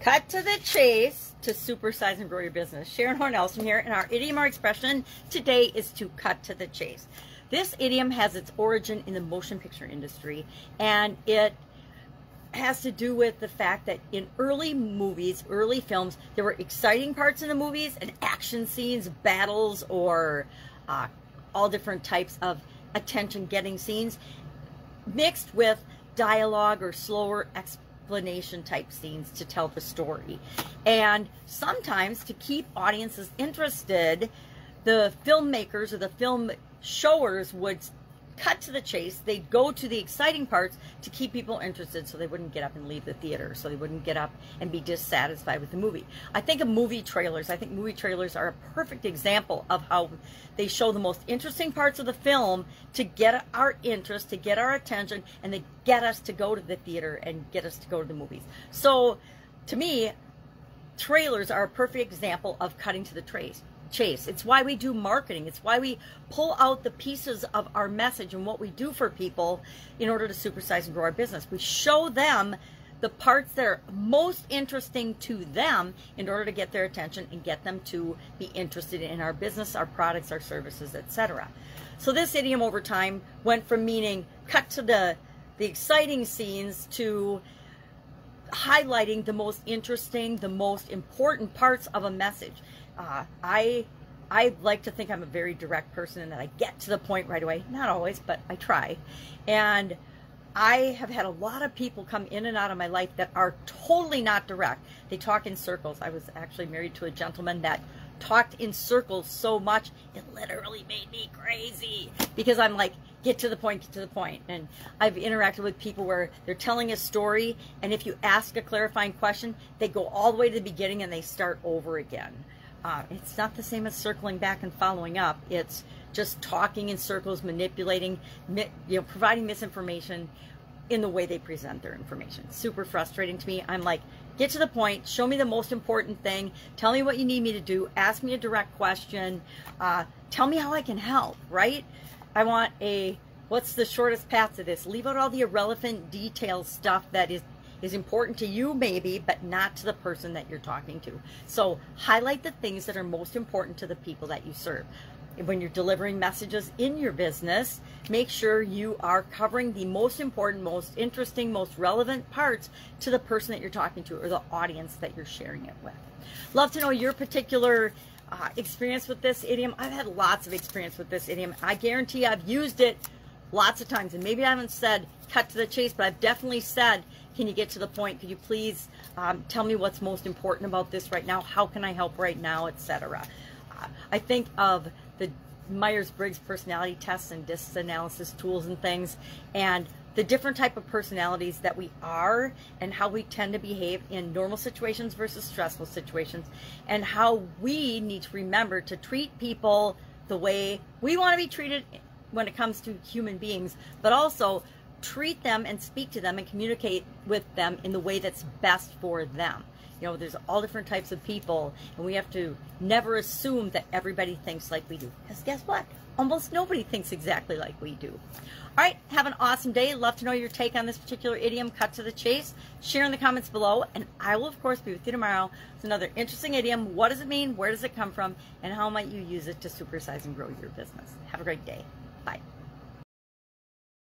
Cut to the chase to supersize and grow your business. Sharon Horne-Ellstrom here, and our idiom or expression today is to cut to the chase. This idiom has its origin in the motion picture industry, and it has to do with the fact that in early movies, early films, there were exciting parts in the movies and action scenes, battles, or uh, all different types of attention getting scenes mixed with dialogue or slower exposition explanation type scenes to tell the story. And sometimes to keep audiences interested, the filmmakers or the film showers would cut to the chase. They'd go to the exciting parts to keep people interested so they wouldn't get up and leave the theater, so they wouldn't get up and be dissatisfied with the movie. I think of movie trailers. I think movie trailers are a perfect example of how they show the most interesting parts of the film to get our interest, to get our attention, and to get us to go to the theater and get us to go to the movies. So to me, trailers are a perfect example of cutting to the trace chase. It's why we do marketing. It's why we pull out the pieces of our message and what we do for people in order to supersize and grow our business. We show them the parts that are most interesting to them in order to get their attention and get them to be interested in our business, our products, our services, etc. So this idiom over time went from meaning cut to the the exciting scenes to highlighting the most interesting, the most important parts of a message uh, I I like to think I'm a very direct person and that I get to the point right away. Not always, but I try. And I have had a lot of people come in and out of my life that are totally not direct. They talk in circles. I was actually married to a gentleman that talked in circles so much it literally made me crazy because I'm like, get to the point, get to the point. And I've interacted with people where they're telling a story, and if you ask a clarifying question, they go all the way to the beginning and they start over again. Uh, it's not the same as circling back and following up. It's just talking in circles, manipulating, you know, providing misinformation in the way they present their information. Super frustrating to me. I'm like, get to the point, show me the most important thing, tell me what you need me to do, ask me a direct question, uh, tell me how I can help, right? I want a, what's the shortest path to this? Leave out all the irrelevant detail stuff that is is important to you maybe, but not to the person that you're talking to. So highlight the things that are most important to the people that you serve. When you're delivering messages in your business, make sure you are covering the most important, most interesting, most relevant parts to the person that you're talking to or the audience that you're sharing it with. Love to know your particular uh, experience with this idiom. I've had lots of experience with this idiom. I guarantee I've used it lots of times. And maybe I haven't said cut to the chase, but I've definitely said, can you get to the point? Could you please um, tell me what's most important about this right now? How can I help right now, etc. Uh, I think of the Myers-Briggs personality tests and DISC analysis tools and things, and the different type of personalities that we are and how we tend to behave in normal situations versus stressful situations and how we need to remember to treat people the way we want to be treated when it comes to human beings, but also treat them and speak to them and communicate with them in the way that's best for them. You know, there's all different types of people, and we have to never assume that everybody thinks like we do. Because guess what? Almost nobody thinks exactly like we do. All right, have an awesome day. Love to know your take on this particular idiom, cut to the chase. Share in the comments below, and I will, of course, be with you tomorrow with another interesting idiom. What does it mean? Where does it come from? And how might you use it to supersize and grow your business? Have a great day.